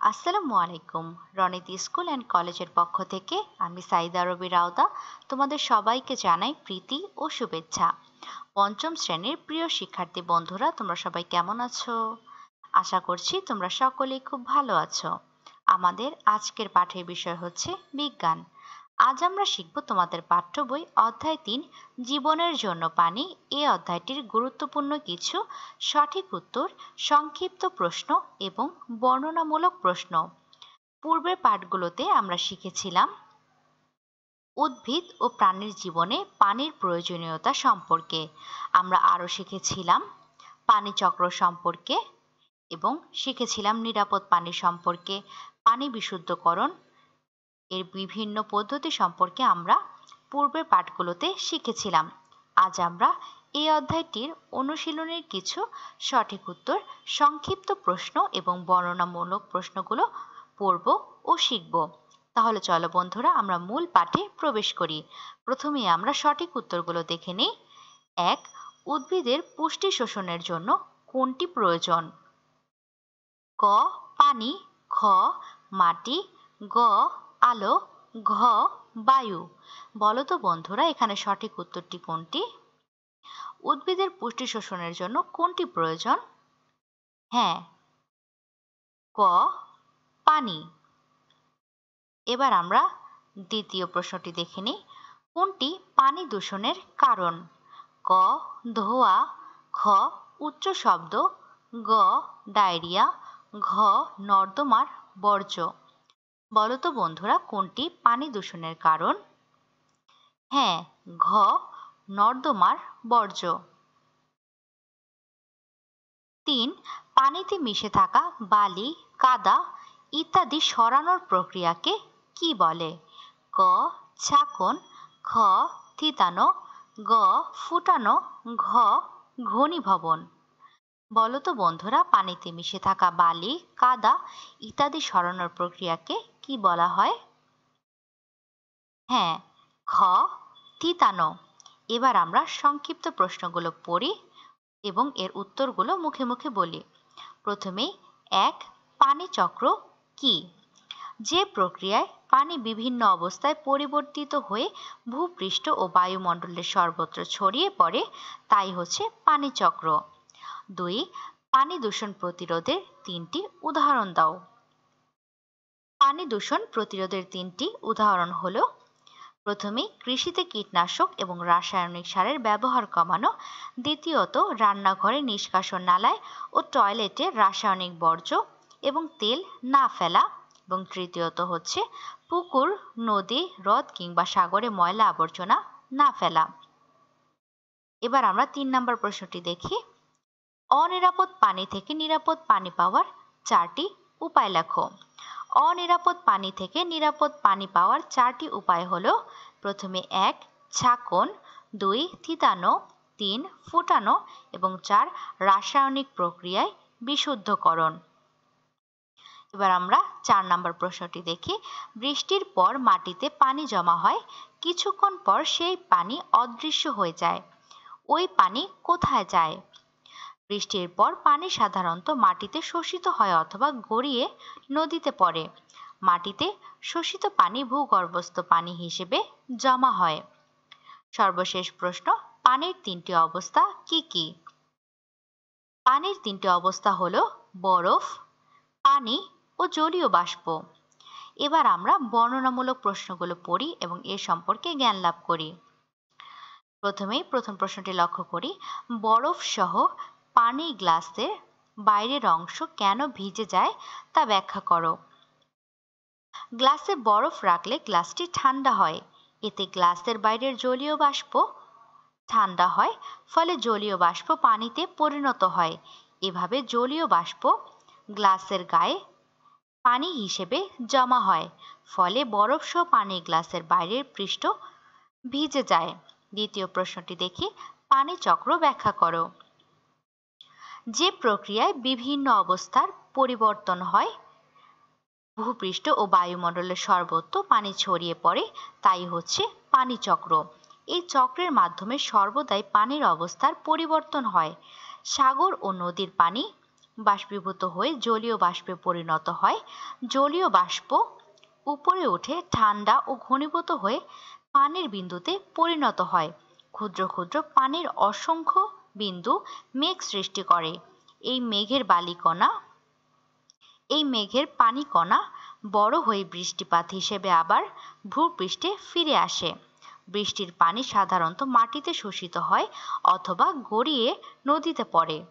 আসসালামু আলাইকুম। রনিতি school and কলেজের পক্ষ থেকে আমি সাইদা রবি রাওদা তোমাদের সবাইকে জানাই প্রীতি ও শুভেচ্ছা। পঞ্চম শ্রেণির প্রিয় শিক্ষার্থী বন্ধুরা, তোমরা সবাই কেমন আছো? আশা করছি তোমরা সকলেই খুব ভালো আছো। আমাদের আজকের পাঠের বিষয় হচ্ছে বিজ্ঞান। আজ আমরা শিখব তোমাদের পাঠ্য বই অধ্যায় তিন, জীবনের জন্য পানি। এই অধ্যায়টির গুরুত্বপূর্ণ কিছু সঠিক উত্তর, সংক্ষিপ্ত প্রশ্ন এবং বর্ণনামূলক প্রশ্ন। পূর্বের পাঠগুলোতে আমরা শিখেছিলাম উদ্ভিদ ও প্রাণীর জীবনে পানির প্রয়োজনীয়তা সম্পর্কে। আমরা আরও শিখেছিলাম পানি চক্র সম্পর্কে এবং শিখেছিলাম নিরাপদ পানি সম্পর্কে, পানি বিশুদ্ধকরণ এর বিভিন্ন পদ্ধতি সম্পর্কে আমরা পূর্বের পাঠগুলোতে শিখেছিলাম। আজ আমরা এই অধ্যায়টির অনুশীলনের কিছু সঠিক উত্তর, সংক্ষিপ্ত প্রশ্ন এবং বর্ণনামূলক প্রশ্নগুলো পড়ব ও শিখব। তাহলে চলো বন্ধুরা, আমরা মূল পাঠে প্রবেশ করি। প্রথমে আমরা সঠিক উত্তরগুলো দেখে নিই। এক, উদ্ভিদের পুষ্টি শোষণের জন্য কোনটি প্রয়োজন? ক, পানি, খ, মাটি, গ আলো, ঘ, বায়ু। বলো তো বন্ধুরা, এখানে সঠিক উত্তরটি কোনটি? উদ্ভিদের পুষ্টি শোষণের জন্য কোনটি প্রয়োজন? হ্যাঁ। ক, পানি। এবার আমরা দ্বিতীয় প্রশ্নটি দেখে নিই। কোনটি পানি দূষণের কারণ? ক, ধোয়া। খ, উচ্চ শব্দ। গ, ডায়রিয়া। ঘ, নর্দমার বর্জ্য। বলো তো বন্ধুরা, কোনটি? পানি দূষণের কারণ? হ্যাঁ ঘ, নর্দমার বর্জ্য। তিন, পানিতে মিশে থাকা বালি, কাদা ইত্যাদি সরানোর প্রক্রিয়াকে কি বলে? ক, ছাকন, খ, থিতানো, গ, ফুটানো, ঘ, ঘনীভবন। বলো তো বন্ধুরা, পানিতে মিশে থাকা বালি, কাদা ইত্যাদি সরানোর প্রক্রিয়াকে কি বলা হয়? হ্যাঁ খ, তিতানো। এবার আমরা সংক্ষিপ্ত প্রশ্নগুলো পড়ি এবং এর উত্তরগুলো মুখে মুখে বলি। প্রথমে, এক, পানি চক্র কি? যে প্রক্রিয়ায় পানি বিভিন্ন অবস্থায় পরিবর্তিত হয়ে ভূপৃষ্ঠ ও বায়ুমণ্ডলের সর্বত্র ছড়িয়ে পড়ে, তাই হচ্ছে পানি চক্র। দুই, পানি দূষণ প্রতিরোধের তিনটি উদাহরণ দাও। পানি দূষণ প্রতিরোধের তিনটি উদাহরণ হলো, প্রথমে, কৃষিতে কীটনাশক এবং রাসায়নিক সারের ব্যবহার কমানো, দ্বিতীয়ত, রান্নাঘরে নিষ্কাশন নালায় ও টয়লেটে রাসায়নিক বর্জ্য এবং তেল না ফেলা, এবং তৃতীয়ত হচ্ছে, পুকুর, নদী, হ্রদ কিংবা সাগরে ময়লা আবর্জনা না ফেলা। এবার আমরা তিন নম্বর প্রশ্নটি দেখি, অনিরাপদ পানি থেকে নিরাপদ পানি পাওয়ার চারটি উপায় লেখো। অনিরাপদ পানি থেকে নিরাপদ পানি পাওয়ার চারটি উপায় হলো, প্রথমে এক ছাকন দুই, থিতানো, তিন, ফুটানো এবং চার, রাসায়নিক প্রক্রিয়ায় বিশুদ্ধকরণ। এবার আমরা চার নম্বর প্রশ্নটি দেখি। বৃষ্টির পর মাটিতে পানি জমা হয়, কিছুক্ষণ পর সেই পানি অদৃশ্য হয়ে যায়। ওই পানি কোথায় যায়? বৃষ্টির পর পানি সাধারণত মাটিতে শোষিত হয় অথবা গড়িয়ে নদীতে পড়ে। মাটিতে শোষিত পানি ভূগর্ভস্থ পানি হিসেবে জমা হয়। সর্বশেষ প্রশ্ন, পানির তিনটি অবস্থা কি কি? পানির তিনটি অবস্থা হলো বরফ, পানি ও জলীয় বাষ্প। এবার আমরা বর্ণনামূলক প্রশ্নগুলো পড়ি এবং এ সম্পর্কে জ্ঞান লাভ করি। প্রথমেই প্রথম প্রশ্নটি লক্ষ্য করি বরফ সহ পানি গ্লাসের বাইরের অংশ কেন ভিজে যায় তা ব্যাখ্যা করো। গ্লাসে বরফ রাখলে গ্লাসটি ঠান্ডা হয়, এতে গ্লাসের বাইরের জলীয় বাষ্প ঠান্ডা হয়, ফলে জলীয় বাষ্প পানিতে পরিণত হয়। এভাবে জলীয় বাষ্প গ্লাসের গায়ে পানি হিসেবে জমা হয়, ফলে বরফসহ পানি গ্লাসের বাইরের পৃষ্ঠ ভিজে যায়। দ্বিতীয় প্রশ্নটি দেখি পানি চক্র ব্যাখ্যা করো। যে প্রক্রিয়ায় বিভিন্ন অবস্থার পরিবর্তন হয়, ভূপৃষ্ঠ ও বায়ুমণ্ডলের সর্বত্র পানি ছড়িয়ে পড়ে, তাই হচ্ছে পানিচক্র এই চক্রের মাধ্যমে সর্বদাই পানির অবস্থার পরিবর্তন হয়। সাগর ও নদীর পানি বাষ্পীভূত হয়ে জলীয় বাষ্পে পরিণত হয়। জলীয় বাষ্প উপরে উঠে ঠান্ডা ও ঘনীভূত হয়ে পানির বিন্দুতে পরিণত হয়। ক্ষুদ্র ক্ষুদ্র পানির অসংখ্য বিন্দু মেঘ সৃষ্টি করে। এই মেঘের বালিকণা, এই মেঘের পানি কণা বড় হয়ে বৃষ্টিপাত হিসেবে আবার ভূপৃষ্ঠে ফিরে আসে। বৃষ্টির পানি সাধারণত মাটিতে শোষিত হয় অথবা গড়িয়ে নদীতে পড়ে।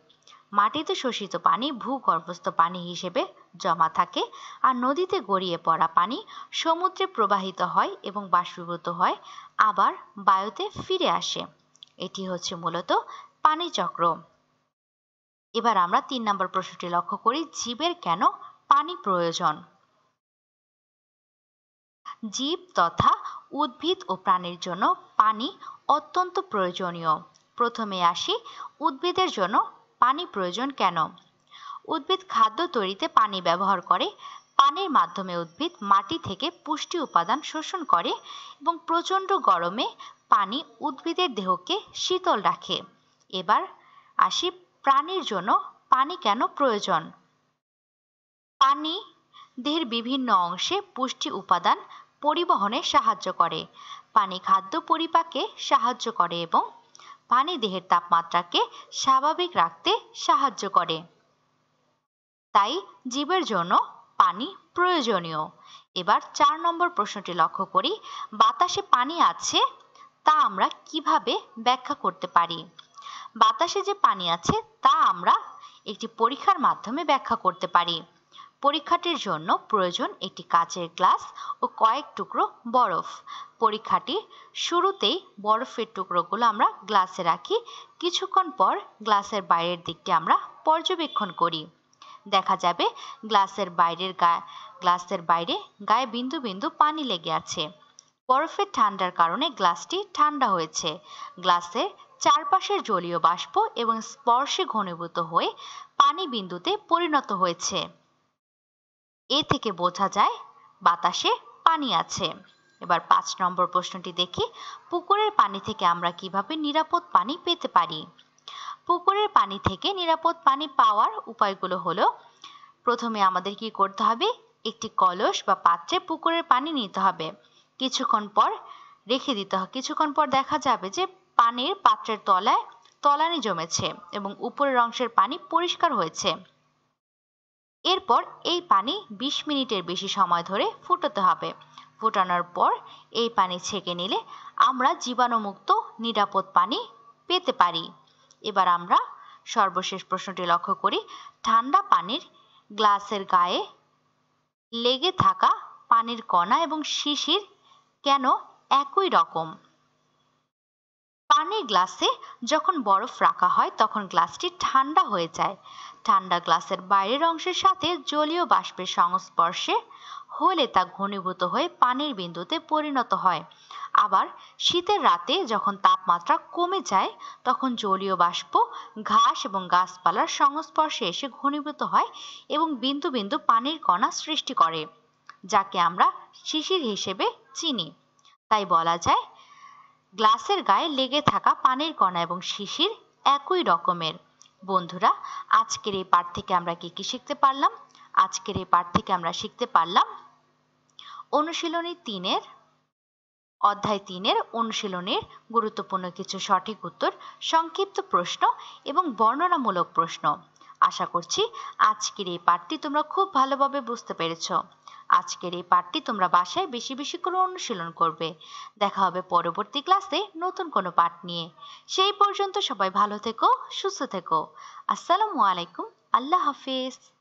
মাটিতে শোষিত পানি ভূগর্ভস্থ পানি হিসেবে জমা থাকে আর নদীতে গড়িয়ে পড়া পানি সমুদ্রে প্রবাহিত হয় এবং বাষ্পীভূত হয়, আবার বায়ুতে ফিরে আসে। এটি হচ্ছে মূলত পানি চক্র। এবার আমরা তিন নম্বর প্রশ্নটি লক্ষ্য করি, জীবের কেন পানি প্রয়োজন? জীব তথা উদ্ভিদ ও প্রাণীর জন্য পানি অত্যন্ত প্রয়োজনীয়। প্রথমে আসি, উদ্ভিদের জন্য পানি প্রয়োজন কেন? উদ্ভিদ খাদ্য তৈরিতে পানি ব্যবহার করে, পানির মাধ্যমে উদ্ভিদ মাটি থেকে পুষ্টি উপাদান শোষণ করে এবং প্রচণ্ড গরমে পানি উদ্ভিদের দেহকে শীতল রাখে। এবার আসি প্রাণীর জন্য পানি কেন প্রয়োজন? পানি দেহের বিভিন্ন অংশে পুষ্টি উপাদান পরিবহনে সাহায্য করে। পানি খাদ্য পরিপাকে সাহায্য করে এবং পানি দেহের তাপমাত্রাকে স্বাভাবিক রাখতে সাহায্য করে। তাই জীবের জন্য পানি প্রয়োজনীয়। এবার চার নম্বর প্রশ্নটি লক্ষ্য করি। বাতাসে পানি আছে তা আমরা কীভাবে ব্যাখ্যা করতে পারি? বাতাসে যে পানি আছে, তা আমরা একটি পরীক্ষার মাধ্যমে ব্যাখ্যা করতে পারি। পরীক্ষাটির জন্য প্রয়োজন একটি কাচের গ্লাস ও কয়েক টুকরো বরফ। পরীক্ষাটি শুরুতেই বরফের টুকরোগুলো আমরা গ্লাসে রাখি। কিছুক্ষণ পর গ্লাসের বাইরের দিকটি আমরা পর্যবেক্ষণ করি। দেখা যাবে গ্লাসের বাইরের গায়ে গ্লাসের বাইরে গায়ে বিন্দু বিন্দু পানি লেগে আছে। বরফের ঠান্ডার কারণে গ্লাসটি ঠান্ডা হয়েছে। গ্লাসের চারপাশের জলীয় বাষ্প এবং স্পর্শে ঘনীভূত হয়ে পানি বিন্দুতে পরিণত হয়েছে। এ থেকে বোঝা যায়, বাতাসে পানি আছে। এবার পাঁচ নম্বর প্রশ্নটি দেখি, পুকুরের পানি থেকে আমরা কীভাবে নিরাপদ পানি পেতে পারি? পুকুরের পানি থেকে নিরাপদ পানি পাওয়ার উপায়গুলো হলো, প্রথমে আমাদের কি করতে হবে? একটি কলস বা পাত্রে পুকুরের পানি নিতে হবে। কিছুক্ষণ পর রেখে দিতে হবে কিছুক্ষণ পর দেখা যাবে যে পানির পাত্রের তলায় তলানি জমেছে এবং উপরের অংশের পানি পরিষ্কার হয়েছে। এরপর এই পানি ২০ মিনিটের বেশি সময় ধরে ফুটাতে হবে। ফোটানোর পর এই পানি ছেঁকে নিলে আমরা জীবাণুমুক্ত নিরাপদ পানি পেতে পারি। এবার আমরা সর্বশেষ প্রশ্নটি লক্ষ্য করি, ঠান্ডা পানির গ্লাসের গায়ে লেগে থাকা পানির কণা এবং শিশির কেন একই রকম? পানির গ্লাসে যখন বরফ রাখা হয়, তখন গ্লাসটি ঠান্ডা হয়ে যায়। ঠান্ডা গ্লাসের বাইরের অংশের সাথে জলীয় বাষ্পের সংস্পর্শে হলে তা ঘনীভূত হয়ে পানির বিন্দুতে পরিণত হয়। আবার শীতের রাতে যখন তাপমাত্রা কমে যায়, তখন জলীয় বাষ্প, ঘাস এবং গাছপালার সংস্পর্শে এসে ঘনীভূত হয় এবং বিন্দু বিন্দু পানির কণা সৃষ্টি করে, যাকে আমরা শিশির হিসেবে চিনি। তাই বলা যায় গ্লাসের গায়ে লেগে থাকা পানির কণা এবং শিশির একই রকমের। বন্ধুরা, আজকের এই পাঠ থেকে আমরা কি কি শিখতে পারলাম? আজকের এই পাঠ থেকে আমরা শিখতে পারলাম অনুশীলনী তিনের, অধ্যায় তিনের অনুশীলনের গুরুত্বপূর্ণ কিছু সঠিক উত্তর, সংক্ষিপ্ত প্রশ্ন এবং বর্ণনামূলক প্রশ্ন। আশা করছি আজকের এই পাঠটি তোমরা খুব ভালোভাবে বুঝতে পেরেছ। আজকের এই পাঠটি তোমরা বাসায় বেশি বেশি করে অনুশীলন করবে। দেখা হবে পরবর্তী ক্লাসে নতুন কোনো পাঠ নিয়ে। সেই পর্যন্ত সবাই ভালো থেকো, সুস্থ থেকো। আসসালামু আলাইকুম। আল্লাহ হাফিজ।